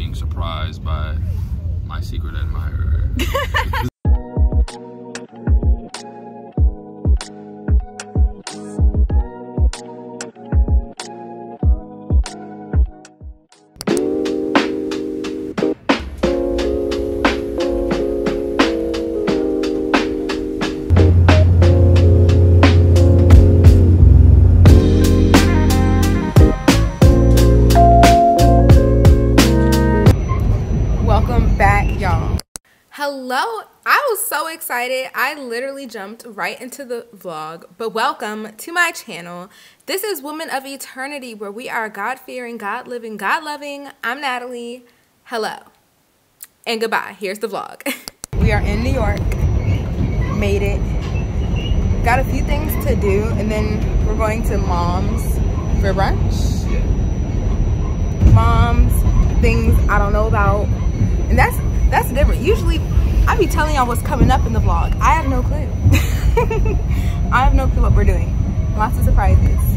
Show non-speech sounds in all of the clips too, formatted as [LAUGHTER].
being surprised by my secret admirer. [LAUGHS] I literally jumped right into the vlog. But welcome to my channel. This is Woman of Eternity, where we are God fearing, God living, God loving. I'm Natalie. Hello. And goodbye. Here's the vlog. [LAUGHS] we are in New York. Made it. Got a few things to do, and then we're going to mom's for brunch. Mom's things I don't know about. And that's that's different. Usually I be telling y'all what's coming up in the vlog. I have no clue. [LAUGHS] I have no clue what we're doing. Lots of surprises.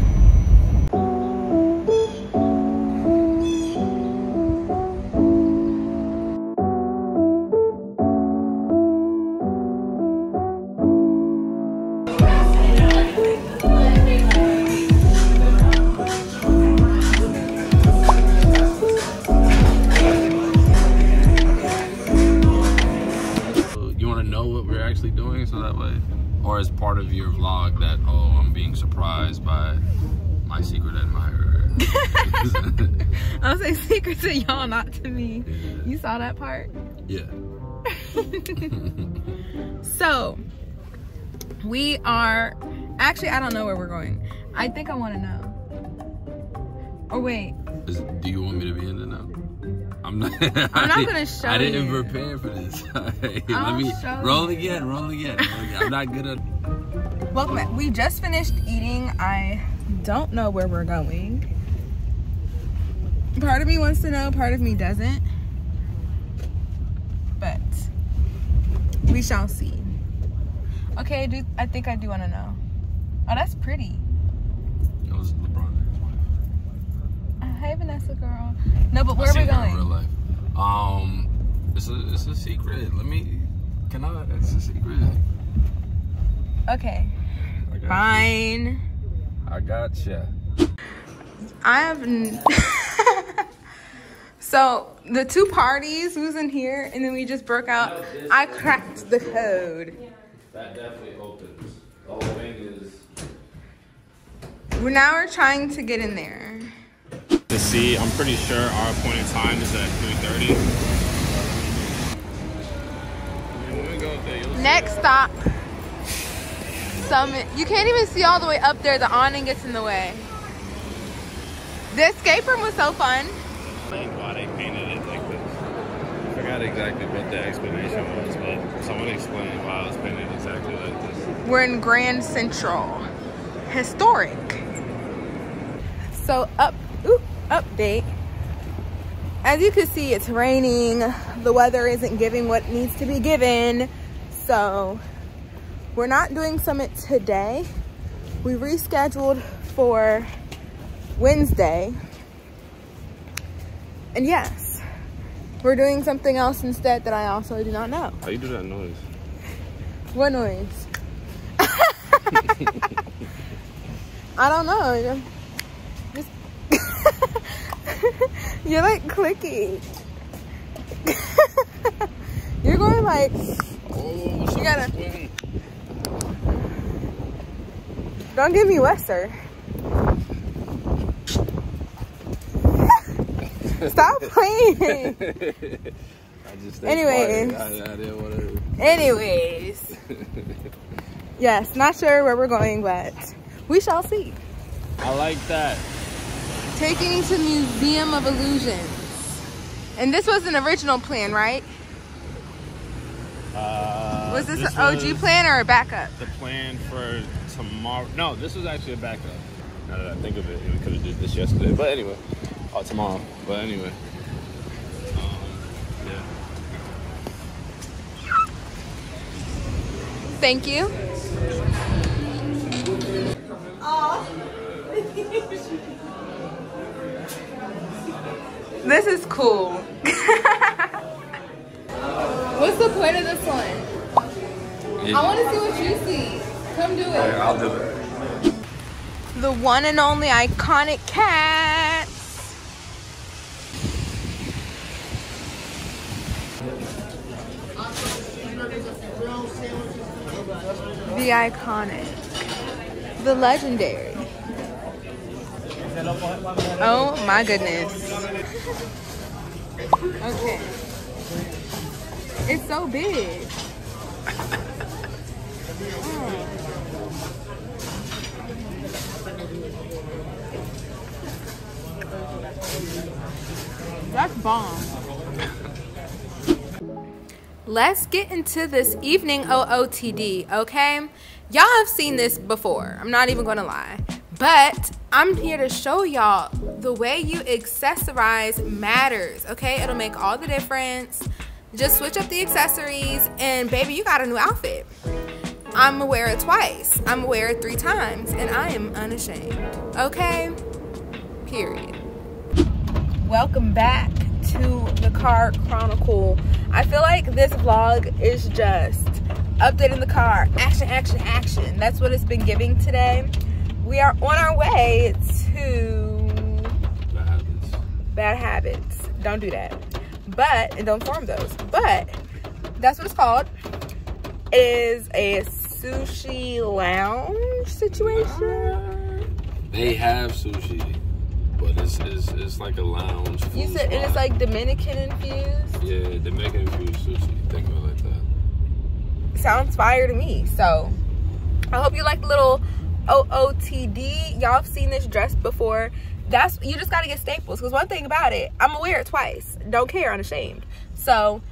That part? yeah. [LAUGHS] So we are actually I don't know where we're going. I think I wanna know. Or wait, Is, do you want me to be in it now? I'm not. I'm not [LAUGHS] gonna show I didn't you. prepare for this. [LAUGHS] Let me roll you. again. Roll again. roll again. I'm not good at. Welcome back. We just finished eating. I don't know where we're going. Part of me wants to know, part of me doesn't. But we shall see. Okay, I do I think I do want to know. Oh, that's pretty. That was LeBron James' wife. Hey, Vanessa girl. No, but where are we her in real going? life. Um, it's a it's a secret. Let me. Can I? It's a secret. Okay, I fine. You. I gotcha. I have. [LAUGHS] N- so the two parties who's in here, and then we just broke out. I cracked the code. That definitely opens. The whole thing is. We're now we're trying to get in there. to see. I'm pretty sure our appointed time is at 3:30. When we go up there, you'll see Next stop, Summit. You can't even see all the way up there. The awning gets in the way. The escape room was so fun. explain why they painted it like this. I forgot exactly what the explanation was, but someone explained why it was painted exactly like this. We're in Grand Central. Historic. So up, oop, update. As you can see, it's raining. The weather isn't giving what needs to be given. So we're not doing Summit today. We rescheduled for Wednesday. And yes, we're doing something else instead that I also do not know. How you do that noise? What noise? [LAUGHS] I don't know. Just [LAUGHS] You're like clicking. [LAUGHS] You're going like Oh, You gotta- don't give me wet, Stop playing. [LAUGHS] I just Anyways. I, I didn't want to. Anyways. Yes, not sure where we're going, but we shall see. I like that. Taking to Museum of Illusions. And this was an original plan, right? Uh, Was this, this an OG plan or a backup? The plan for tomorrow. No, this was actually a backup. Now that I think of it, we could have did this yesterday. But anyway, Oh, tomorrow. But anyway. Thank you. this is cool. [LAUGHS] What's the point of this one? Yeah. I want to see what you see. Come do it. I'll do it. The one and only iconic cat. The iconic. The legendary. Oh my goodness. Okay. It's so big. That's bomb. Let's get into this evening OOTD, okay? Y'all have seen this before. I'm not even gonna lie. But I'm here to show y'all the way you accessorize matters, okay? It'll make all the difference. Just switch up the accessories, and baby, you got a new outfit. I'm gonna wear it twice. I'm gonna wear it three times, and I am unashamed, okay? Period. Welcome back Car Chronicle. I feel like this vlog is just updating the car. Action, action, action. That's what it's been giving today. We are on our way to Bad habits. bad habits. Don't do that. But, and don't form those. But, that's what it's called. It is a sushi lounge situation. They have sushi, but it's it's, it's like a lounge. You said, and it's like Dominican infused. yeah, Dominican infused sushi. Think of it like that. sounds fire to me. So I hope you like the little OOTD. Y'all have seen this dress before. That's you just gotta get staples. Cause one thing about it, I'm gonna wear it twice. Don't care, unashamed. So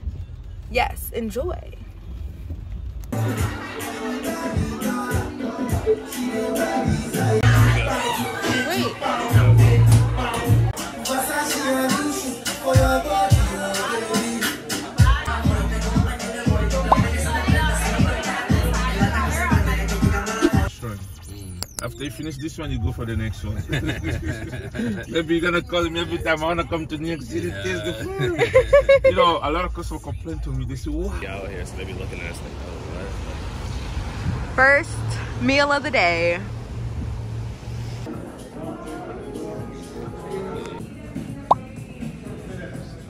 yes, enjoy. Wait, After you finish this one, you go for the next one. [LAUGHS] Maybe you're gonna call me every time I wanna come to New York City to taste the food. [LAUGHS] you know, a lot of customers complain to me. They say, "Wow, Yeah, out here, so they be looking at us like, oh, what? first meal of the day.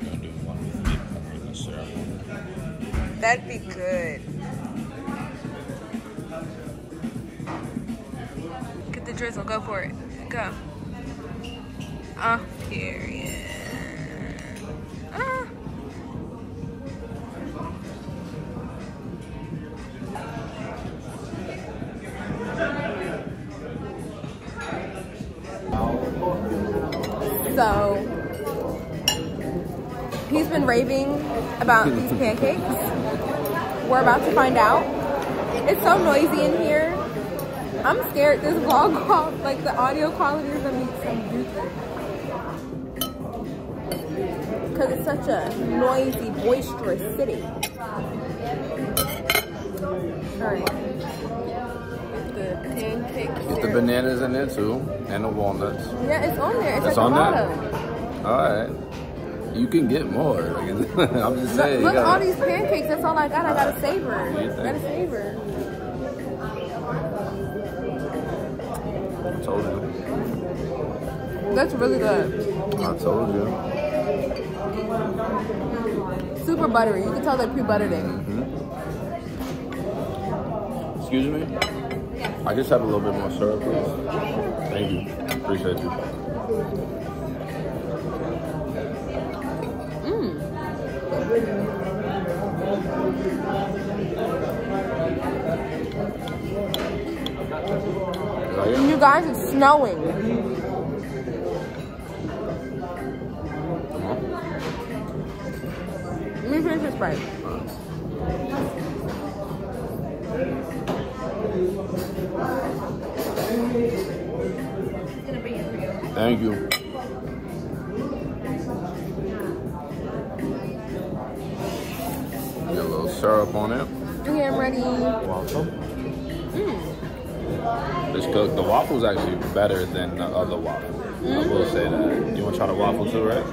Gonna do one with the syrup. That'd be good. Drizzle. Go for it. Go. Ah, period. Ah. So, he's been raving about these pancakes. We're about to find out. It's so noisy in here. I'm scared this vlog off, like the audio quality is gonna be some doozy. Because it's such a noisy, boisterous city. Alright. The pancakes. Get the bananas in there too, and the walnuts. Yeah, it's on there. It's, It's at on the there? All right. You can get more. [LAUGHS] I'm just saying. Look, all gotta- these pancakes. That's all I got. I gotta savor. think? Gotta savor. I told you. That's really good. I told you. Super buttery. You can tell they pre-buttered it. Mm-hmm. Excuse me. I just have a little bit more syrup, please. Thank you. Appreciate you. Like And you guys, it's snowing. Let me finish this right. Thank you. Get a little syrup on it. Okay, I'm ready. Waffle. Mm. This cook, the waffle's actually better than the other waffle. I will say that. You want to try the waffle too, right?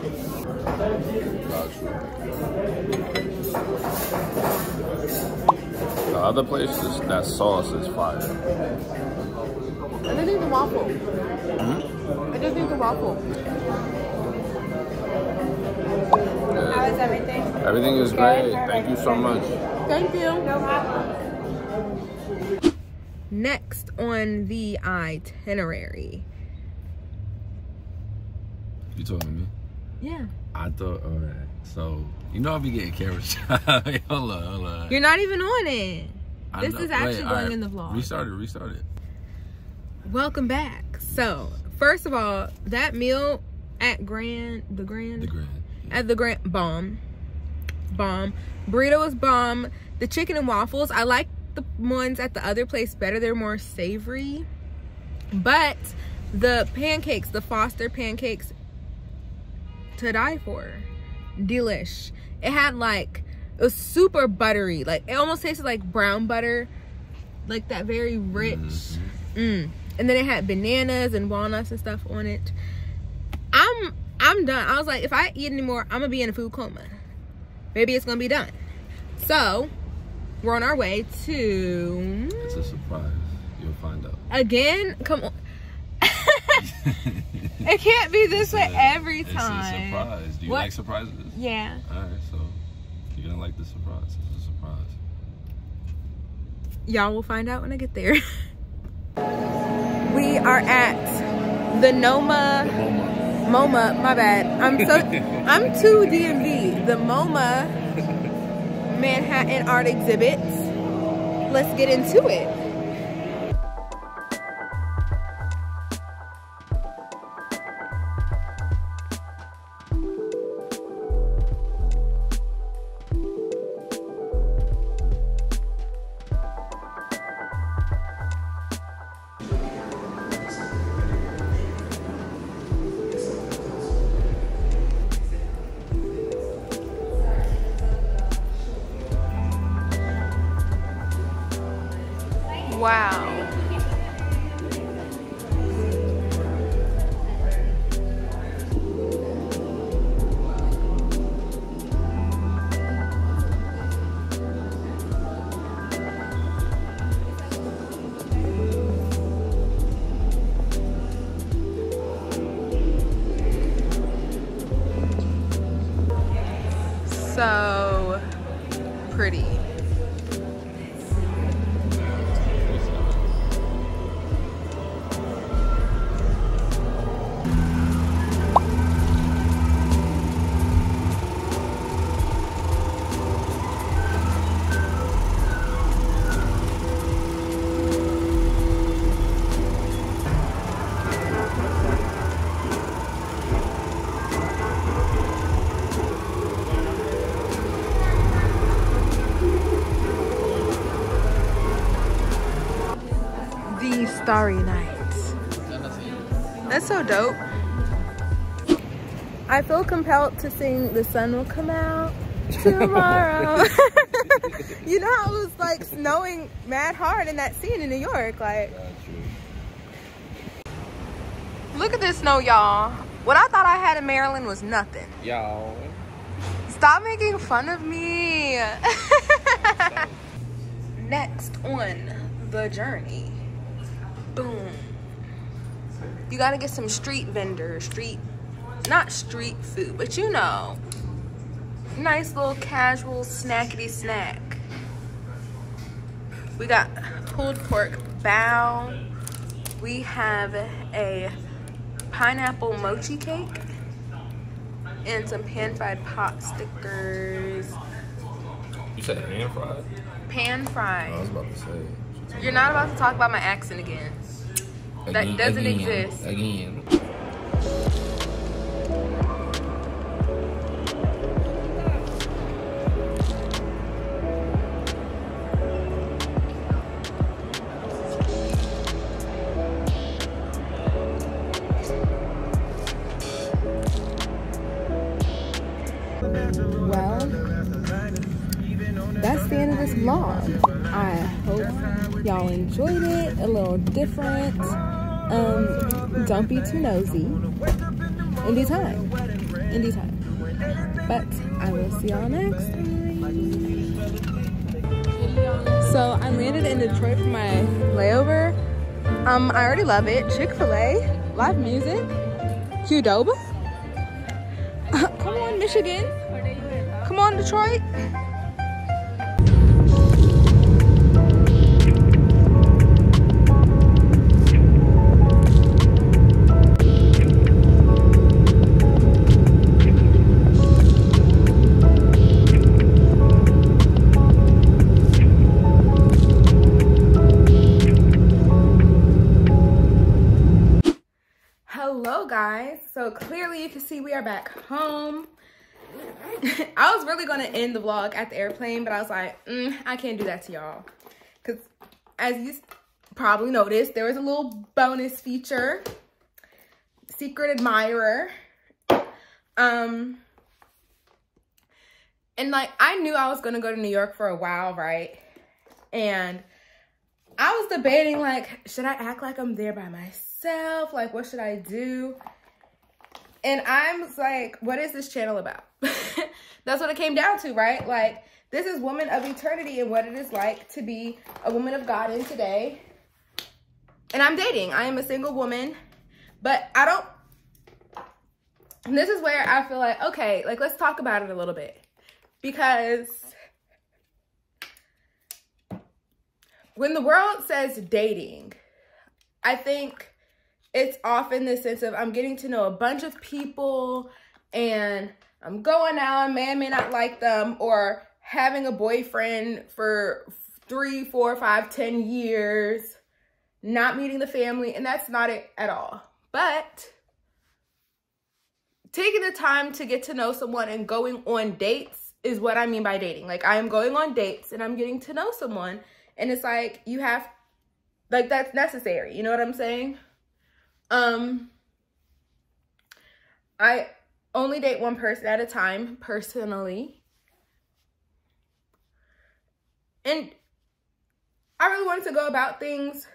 The other place, this, that sauce is fire. I just need the waffle. Hmm? I just need the waffle. How is everything? Everything is great. Thank you so much. Thank you. No problem. Next on the itinerary. You talking to me? Yeah. I thought, all right. So, you know I'll be getting camera [LAUGHS] shot. hold on, hold on. You're not even on it. I this know- is actually wait, going alright. in the vlog. Restart it, restart it. Welcome back. So, first of all, that meal at Grand, the Grand, The grand. at the Grand bomb, bomb. Burrito was bomb. The chicken and waffles, I like the ones at the other place better. They're more savory. But the pancakes, the Foster pancakes, to die for. Delish. It had like it was super buttery. Like it almost tasted like brown butter, like that very rich. Mm. And then it had bananas and walnuts and stuff on it. I'm I'm done. I was like, if I eat anymore, I'm gonna be in a food coma. Maybe it's gonna be done. So we're on our way to It's a surprise. You'll find out. again. Come on. [LAUGHS] it can't be this way every time. It's a surprise. Do you What? like surprises? Yeah. All right, so you're gonna like the surprise. It's a surprise. Y'all will find out when I get there. we are at the Noma MoMA, my bad. I'm so [LAUGHS] I'm too DMV. The MoMA Manhattan Art Exhibits. Let's get into it. So Starry Night. That's so dope. I feel compelled to sing The Sun Will Come Out Tomorrow. [LAUGHS] you know how it was like snowing mad hard in that scene in New York? Like, look at this snow, y'all. What I thought I had in Maryland was nothing. Y'all. Stop making fun of me. [LAUGHS] Next on the journey. Boom. You gotta get some street vendors, street, not street food, but you know, nice little casual snackety snack. We got pulled pork bao. We have a pineapple mochi cake and some pan fried pot stickers. You said pan-fried? Pan fried. I was about to say. You're not about to talk about my accent again. That doesn't exist. Again. Well, that's the end of this vlog. I hope y'all enjoyed it. A little different. Um, don't be too nosy. In due time. In due time. But I will see y'all next time. So I landed in Detroit for my layover. Um, I already love it. Chick-fil-A, live music, Qdoba. [LAUGHS] Come on, Michigan. Come on, Detroit. You can see we are back home. [LAUGHS] I was really going to end the vlog at the airplane, but I was like, mm, I can't do that to y'all. Because as you probably noticed, there was a little bonus feature. Secret admirer. Um, and like, I knew I was going to go to New York for a while, right? And I was debating like, should I act like I'm there by myself? Like, what should I do? And I'm like, what is this channel about? [LAUGHS] That's what it came down to, right? Like, this is Woman of Eternity and what it is like to be a woman of God in today. And I'm dating. I am a single woman, but I don't. This is where I feel like, okay, like, let's talk about it a little bit. Because when the world says dating, I think it's often the sense of I'm getting to know a bunch of people and I'm going out, May or may not like them, or having a boyfriend for three, four, five, ten years, not meeting the family, and that's not it at all. But taking the time to get to know someone and going on dates is what I mean by dating. Like I am going on dates and I'm getting to know someone and it's like you have like that's necessary, you know what I'm saying? Um I only date one person at a time personally. And I really wanted to go about things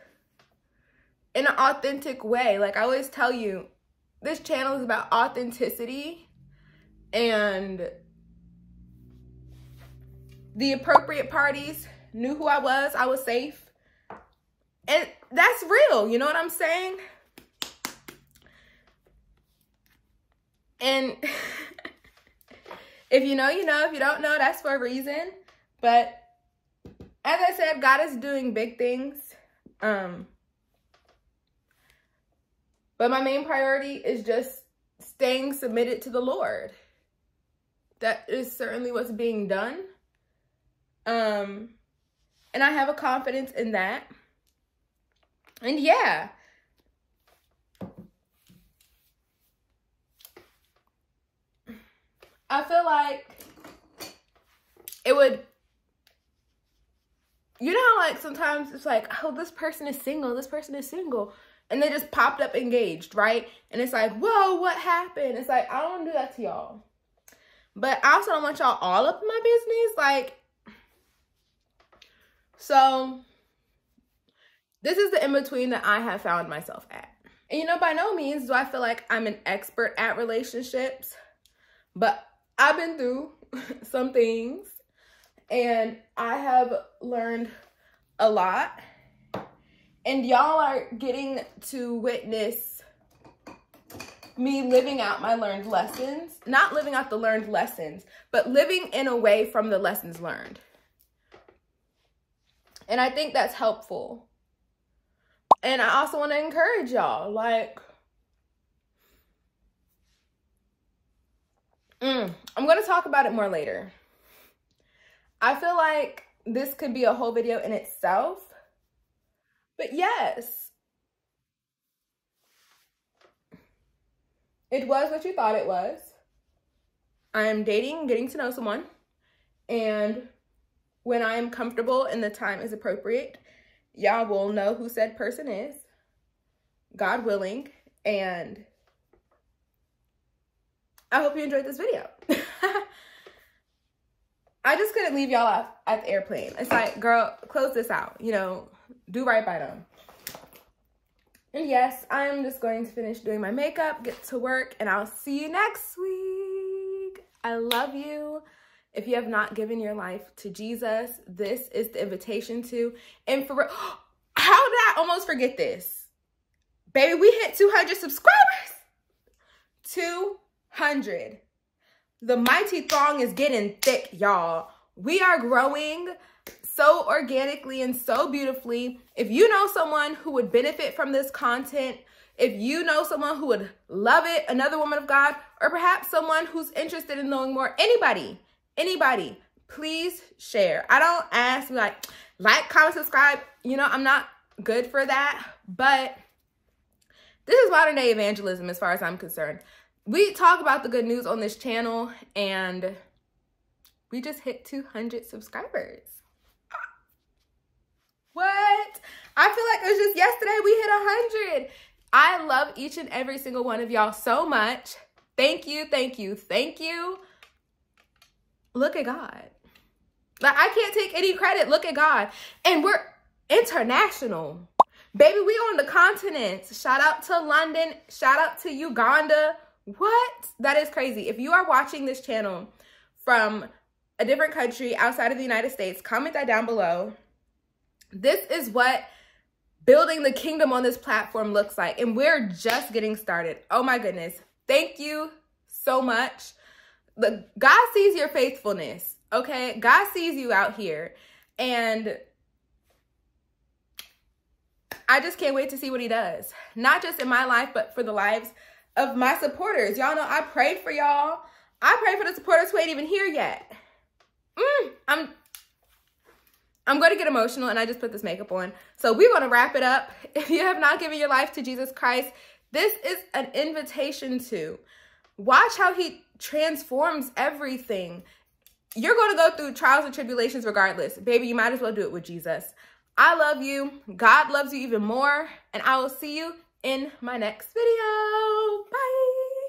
in an authentic way. Like I always tell you, this channel is about authenticity and the appropriate parties knew who I was. I was safe. And that's real. You know what I'm saying? And [LAUGHS] if you know, you know. If you don't know, that's for a reason. But as I said, God is doing big things. Um, but my main priority is just staying submitted to the Lord. That is certainly what's being done. Um, and I have a confidence in that. And yeah. I feel like it would you know like sometimes it's like, oh, this person is single, this person is single. And they just popped up engaged, right? And it's like, whoa, what happened? It's like, I don't want to do that to y'all. But I also don't want y'all all up in my business. Like, so this is the in-between that I have found myself at. And you know, by no means do I feel like I'm an expert at relationships, but I've been through [LAUGHS] some things and I have learned a lot. And y'all are getting to witness me living out my learned lessons. Not living out the learned lessons, but living in a way from the lessons learned. And I think that's helpful. And I also want to encourage y'all, like, mm, I'm going to talk about it more later. I feel like this could be a whole video in itself. But yes, it was what you thought it was. I am dating, getting to know someone, and when I am comfortable and the time is appropriate, y'all will know who said person is, God willing, and I hope you enjoyed this video. [LAUGHS] I just couldn't leave y'all off at the airplane. It's like, girl, close this out. You know, do right by them. And yes, I'm just going to finish doing my makeup, get to work, and I'll see you next week. I love you. If you have not given your life to Jesus, this is the invitation to. And for [GASPS] how did I almost forget this? Baby, we hit 200 subscribers. 200. The mighty thong is getting thick, y'all. We are growing so organically and so beautifully. If you know someone who would benefit from this content, if you know someone who would love it, another woman of God, or perhaps someone who's interested in knowing more, anybody, anybody, please share. I don't ask like, like, comment, subscribe. You know, I'm not good for that, but this is modern day evangelism as far as I'm concerned. We talk about the good news on this channel and we just hit 200 subscribers. What? I feel like it was just yesterday we hit 100. I love each and every single one of y'all so much. Thank you, thank you, thank you. Look at God. Like, I can't take any credit. Look at God. And we're international. Baby, we on the continents. Shout out to London. Shout out to Uganda. What? That is crazy. If you are watching this channel from a different country outside of the United States, comment that down below. This is what building the kingdom on this platform looks like. And we're just getting started. Oh my goodness. Thank you so much. The, God sees your faithfulness, okay? God sees you out here. And I just can't wait to see what he does. Not just in my life, but for the lives of my supporters. Y'all know I prayed for y'all. I pray for the supporters who ain't even here yet. Mm, I'm I'm going to get emotional and I just put this makeup on. So we're going to wrap it up. [LAUGHS] If you have not given your life to Jesus Christ, this is an invitation to watch how he transforms everything. You're going to go through trials and tribulations regardless. Baby, you might as well do it with Jesus. I love you. God loves you even more. And I will see you in my next video. Bye.